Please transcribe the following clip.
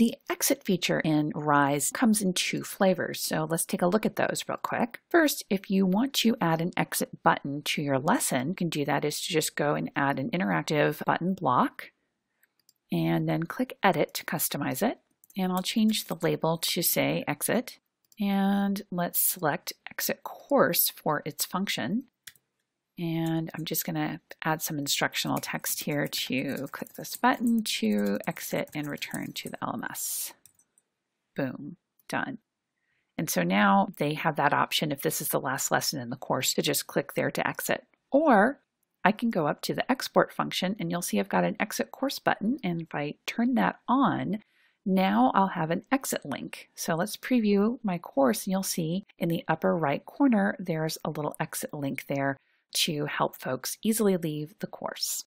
The exit feature in Rise comes in two flavors, so let's take a look at those real quick. First, if you want to add an exit button to your lesson, you can do that is to just go and add an interactive button block and then click Edit to customize it. And I'll change the label to say Exit. And let's select Exit Course for its function. And I'm just going to add some instructional text here to click this button to exit and return to the LMS. Boom, done. And so now they have that option if this is the last lesson in the course to just click there to exit. Or I can go up to the export function and you'll see I've got an exit course button. And if I turn that on, now I'll have an exit link. So let's preview my course and you'll see in the upper right corner, there's a little exit link there to help folks easily leave the course.